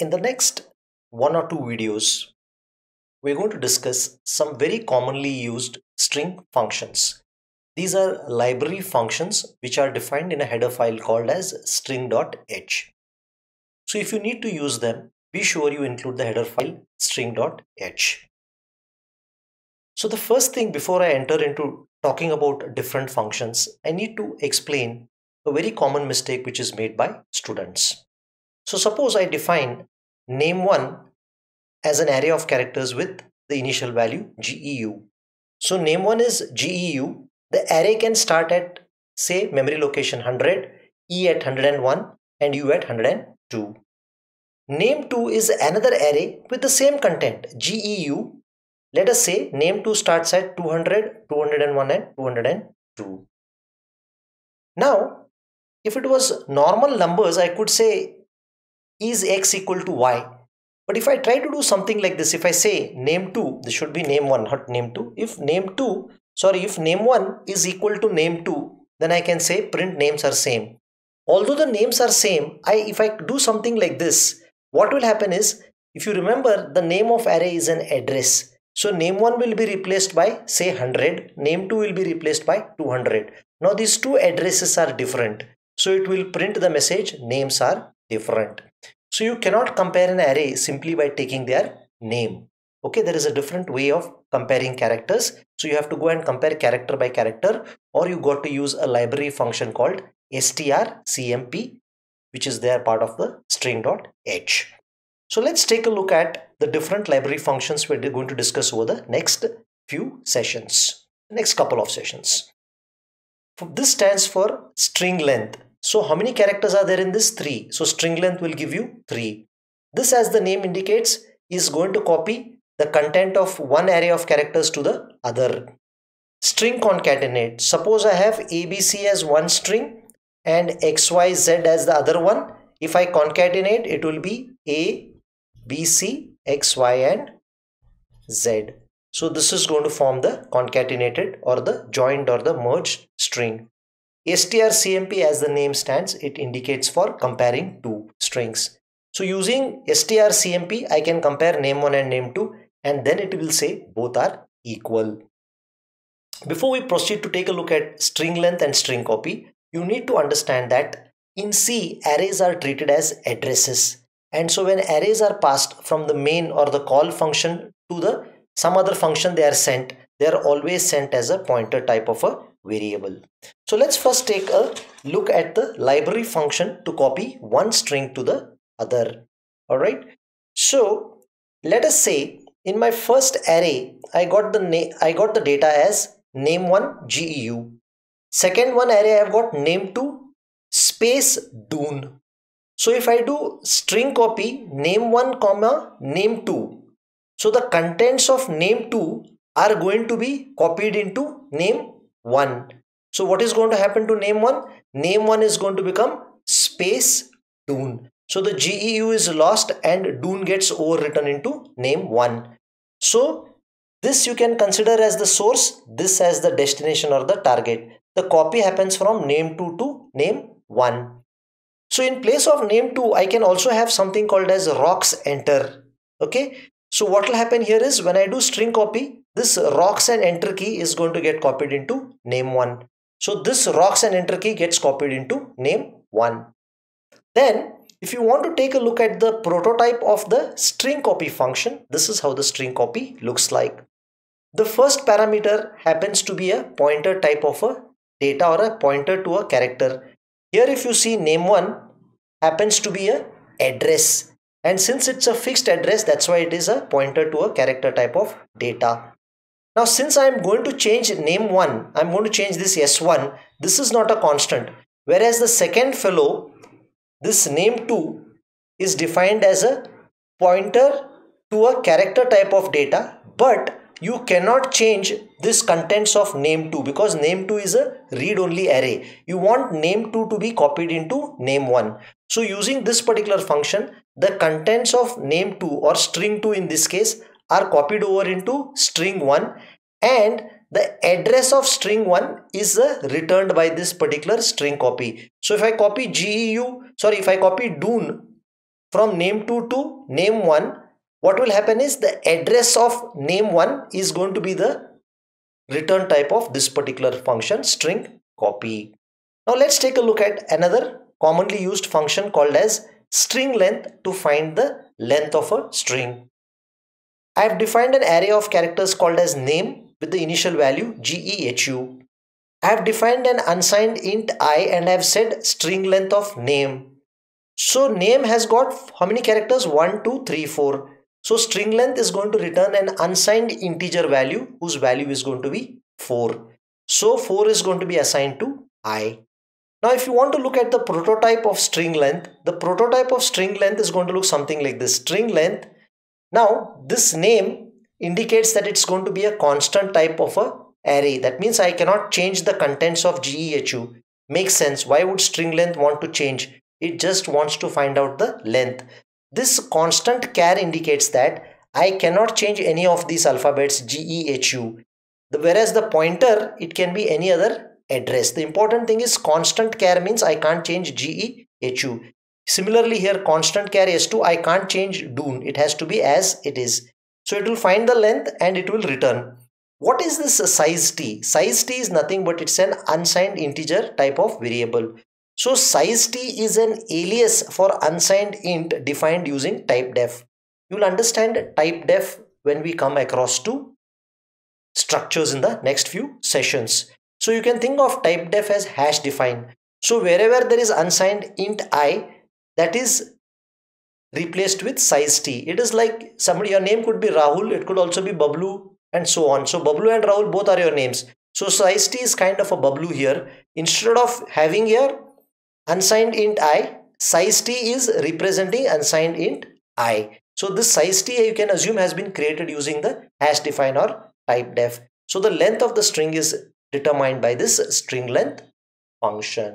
In the next one or two videos, we're going to discuss some very commonly used string functions. These are library functions which are defined in a header file called as string.h. So if you need to use them, be sure you include the header file string.h. So the first thing before I enter into talking about different functions, I need to explain a very common mistake which is made by students. So suppose I define name1 as an array of characters with the initial value GEU. So name1 is GEU. The array can start at say memory location 100, E at 101 and U at 102. Name2 is another array with the same content GEU. Let us say name2 starts at 200, 201 and 202. Now if it was normal numbers I could say is x equal to y. But if I try to do something like this if I say name2 this should be name1 not name2 if name2 sorry if name1 is equal to name2 then I can say print names are same. Although the names are same I if I do something like this what will happen is if you remember the name of array is an address. So name1 will be replaced by say 100 name2 will be replaced by 200 now these two addresses are different. So it will print the message names are different so you cannot compare an array simply by taking their name. Okay, there is a different way of comparing characters. So you have to go and compare character by character or you got to use a library function called strcmp which is there part of the string.h. So let's take a look at the different library functions we're going to discuss over the next few sessions, next couple of sessions. This stands for string length. So how many characters are there in this? 3. So string length will give you 3. This as the name indicates is going to copy the content of one array of characters to the other. String concatenate. Suppose I have ABC as one string and XYZ as the other one. If I concatenate it will be A, B, C, X, Y and Z. So this is going to form the concatenated or the joined or the merged string. Strcmp as the name stands, it indicates for comparing two strings. So using strcmp, I can compare name1 and name2 and then it will say both are equal. Before we proceed to take a look at string length and string copy, you need to understand that in C, arrays are treated as addresses. And so when arrays are passed from the main or the call function to the some other function they are sent, they are always sent as a pointer type of a variable. So let's first take a look at the library function to copy one string to the other. Alright. So let us say in my first array, I got the name I got the data as name1 GEU. Second one array I've got name2 space Doon. So if I do string copy name1 comma name2 so the contents of name2 are going to be copied into name1. So what is going to happen to name1? Name1 is going to become space Doon. So the GEU is lost and Doon gets overwritten into name1. So this you can consider as the source, this as the destination or the target. The copy happens from name2 to name1. So in place of name2, I can also have something called as rocks enter. Okay. So what will happen here is when I do string copy, this rocks and enter key is going to get copied into name1. So this rocks and enter key gets copied into name1. Then if you want to take a look at the prototype of the string copy function, this is how the string copy looks like. The first parameter happens to be a pointer type of a data or a pointer to a character. Here if you see name1 happens to be a address and since it's a fixed address that's why it is a pointer to a character type of data. Now since I am going to change name1, I'm going to change this s1. This is not a constant whereas the second fellow this name2 is defined as a pointer to a character type of data but you cannot change this contents of name2 because name2 is a read-only array. You want name2 to be copied into name1. So using this particular function, the contents of name2 or string2 in this case are copied over into string1 and the address of string1 is uh, returned by this particular string copy. So if I copy GEU, sorry, if I copy Doon from name2 to name1 what will happen is the address of name1 is going to be the return type of this particular function string copy. Now let's take a look at another commonly used function called as string length to find the length of a string. I have defined an array of characters called as name with the initial value gehu. I have defined an unsigned int i and I have said string length of name. So name has got how many characters? 1, 2, 3, 4. So string length is going to return an unsigned integer value whose value is going to be 4. So 4 is going to be assigned to i. Now if you want to look at the prototype of string length, the prototype of string length is going to look something like this. String length. Now this name indicates that it's going to be a constant type of a array. That means I cannot change the contents of GEHU. Makes sense. Why would string length want to change? It just wants to find out the length. This constant char indicates that I cannot change any of these alphabets G, E, H, U. The, whereas the pointer, it can be any other address. The important thing is constant char means I can't change G, E, H, U. Similarly here constant char S2, I can't change Doon. It has to be as it is. So it will find the length and it will return. What is this size t? Size t is nothing but it's an unsigned integer type of variable. So size t is an alias for unsigned int defined using type def. You will understand type def when we come across to structures in the next few sessions. So you can think of type def as hash define. So wherever there is unsigned int i that is replaced with size t. It is like somebody your name could be Rahul, it could also be Bablu and so on. So Bablu and Rahul both are your names. So size t is kind of a Bablu here. Instead of having here unsigned int i size t is representing unsigned int i so this size t you can assume has been created using the hash define or type def so the length of the string is determined by this string length function